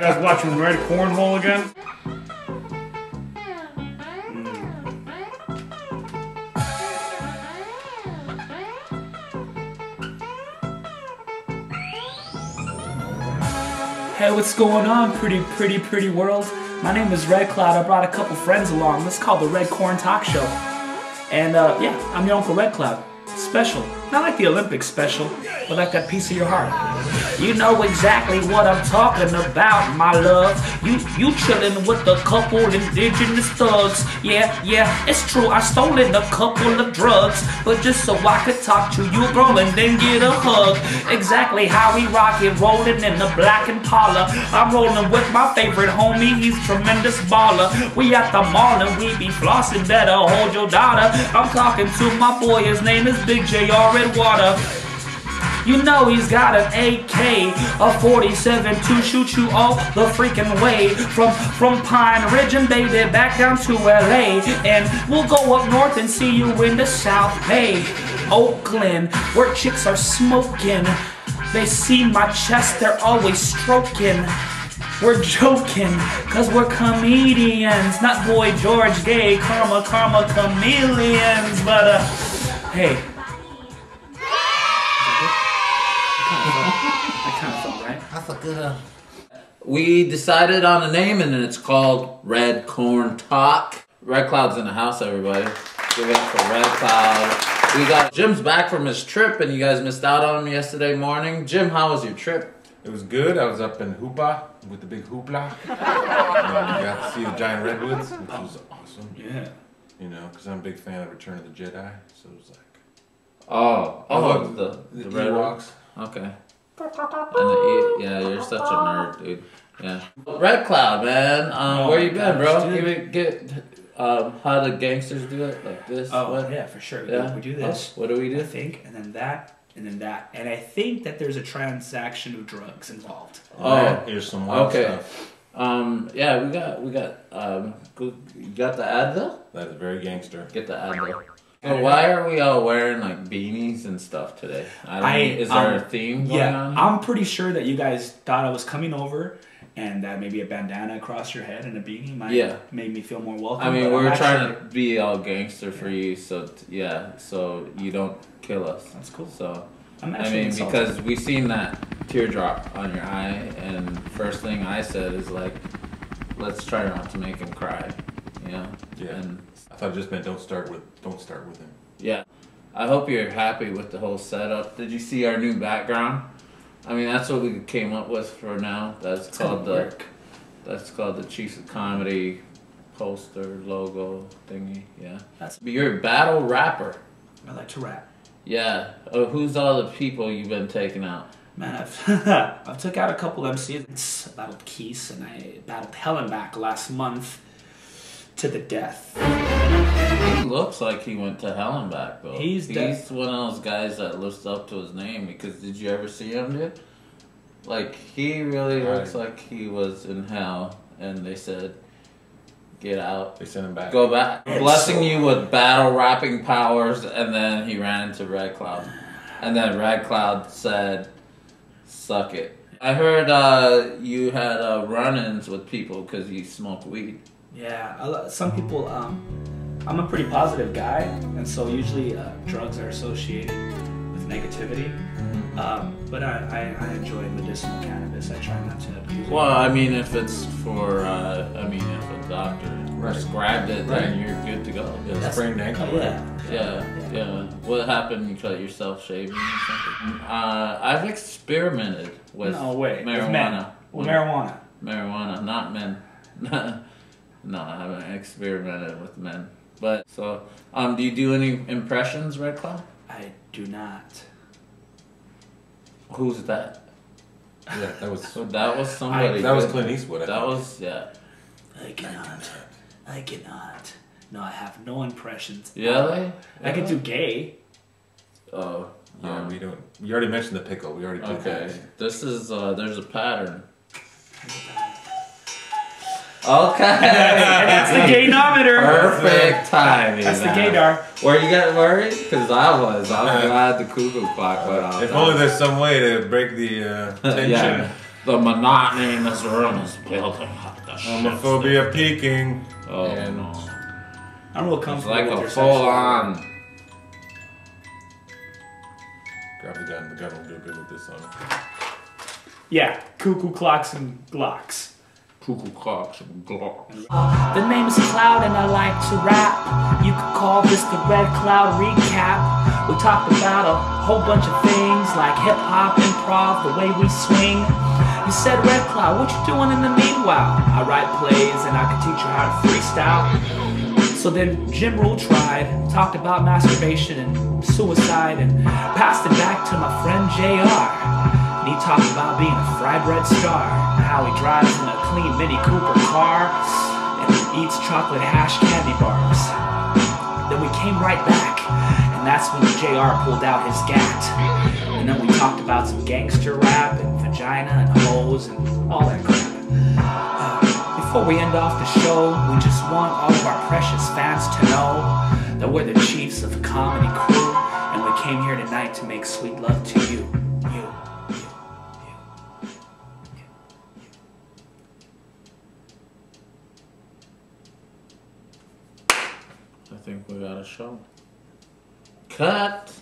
You guys watching Red Cornhole again? Hey, what's going on, pretty, pretty, pretty world? My name is Red Cloud. I brought a couple friends along. This is called the Red Corn Talk Show. And uh, yeah, I'm your Uncle Red Cloud. Special. Not like the Olympics special, but like that piece of your heart. You know exactly what I'm talking about, my love. You you chillin' with a couple indigenous thugs. Yeah, yeah, it's true. I stolen a couple of drugs, but just so I could talk to you, girl, and then get a hug. Exactly how we rock it, rolling in the black Impala. I'm rolling with my favorite homie. He's tremendous baller. We at the mall and we be flossing. Better hold your daughter. I'm talking to my boy. His name is Big J.R. Redwater. You know he's got an AK, a 47 to shoot you all the freaking way from from Pine Ridge and baby back down to LA, and we'll go up north and see you in the South Bay, Oakland, where chicks are smoking. They see my chest, they're always stroking. We're joking, cause we're comedians, not Boy George Gay, karma, karma, chameleons, but uh, hey. Good. We decided on a name, and it's called Red Corn Talk. Red Cloud's in the house, everybody. Give it up for Red Cloud. We got Jim's back from his trip, and you guys missed out on him yesterday morning. Jim, how was your trip? It was good. I was up in Hoopa with the big hoopla. Um, and we got to see the giant redwoods, which was awesome. Yeah. You know, because I'm a big fan of Return of the Jedi, so it was like. Oh, oh I oh, love the, the, the red Ewoks. Okay. And the, yeah, you're such a nerd, dude. Yeah. Red Cloud, man. Um, Oh where my you been, bro? gosh, dude. Give it, get. Um, how the gangsters do it, like this. Oh what? yeah, for sure. Yeah. we do this. Oh, what do we do? I do? think, and then that, and then that, and I think that there's a transaction of drugs involved. Oh, Here's some wild okay. stuff. Um, yeah, we got, we got, um, you got the Advil? That is very gangster. Get the Advil. And why are we all wearing like beanies and stuff today? I don't. I, is there um, a theme going Yeah, on? I'm pretty sure that you guys thought I was coming over, and that maybe a bandana across your head and a beanie might Yeah. make me feel more welcome. I mean, but we I'm were trying actually- to be all gangster for you, so t- yeah, so you don't kill us. That's cool. So I'm I mean, insulted. because we've seen that teardrop on your eye, and first thing I said is like, let's try not to make him cry, you know. Yeah. And I thought it just meant don't start with don't start with him. yeah, I hope you're happy with the whole setup. Did you see our new background? I mean, that's what we came up with for now. That's It's called the work. that's called the Chiefs of Comedy poster logo thingy. Yeah. That's But you're a battle rapper. I like to rap. Yeah. Uh, who's all the people you've been taking out? Man, I've I've took out a couple MCs. I battled Keese and I battled Helen back last month to the death. He looks like he went to hell and back though. He's he's def- one of those guys that lifts up to his name because did you ever see him, dude? Like he really Right. looks like he was in hell, and they said, "Get out, They sent him back. go back." It's Blessing so- you with battle rapping powers, and then he ran into Red Cloud, and then Red Cloud said, "Suck it." I heard uh, you had uh, run-ins with people because you smoke weed. Yeah, some people. Um, I'm a pretty positive guy, and so usually uh, drugs are associated with negativity. Um, but I, I, I enjoy medicinal cannabis. I try not to abuse it. Well, I mean, if it's for, uh, I mean, if a doctor Right. prescribed it, then you're good to go. That's- Sprained ankle. Oh, yeah. Yeah, yeah. What happened? You cut yourself shaving or something? Uh, I've experimented with no way. With men. marijuana. With marijuana. Marijuana, not men. no, I haven't experimented with men. But so, um, do you do any impressions, Red Cloud? I do not. Who's that? Yeah, that was So that was somebody. that was. Clint Eastwood. I That think. was yeah. I cannot. I cannot. No, I have no impressions. Really? I could do gay. Oh. Yeah, um, we don't. You already mentioned the pickle. We already did Okay, that. this is uh there's a pattern. Okay. That's the gay-nometer. Perfect timing. That's the man. gaydar. Were you getting worried? Because I was. I'm glad the cuckoo clock went off. If only there's some way to break the uh, tension. yeah. The monotony in this room is building up. The shit's Homophobia peaking. Oh and no. I'm real It's comfortable like with a your full on. Grab the gun. The gun will do good with this song. Yeah, cuckoo clocks and glocks. Cuckoo clocks and glocks. The name is Cloud and I like to rap. You could call this the Red Cloud Recap. We talked about a whole bunch of things like hip hop, improv, the way we swing. You said Red Cloud, what you doing in the meanwhile? I write plays and I can teach you how to freestyle. So then Jim Ruel tried, talked about masturbation and suicide, and passed it back to my friend JR. And he talked about being a fried bread star, how he drives in a clean Mini Cooper car and eats chocolate hash candy bars. Then we came right back, and that's when JR pulled out his gat. And then we talked about some gangster rap and vagina and hoes and all that crap. Uh, before we end off the show, we just want all of our precious fans to know that we're the chiefs of comedy crew, and we came here tonight to make sweet love to you. Cut.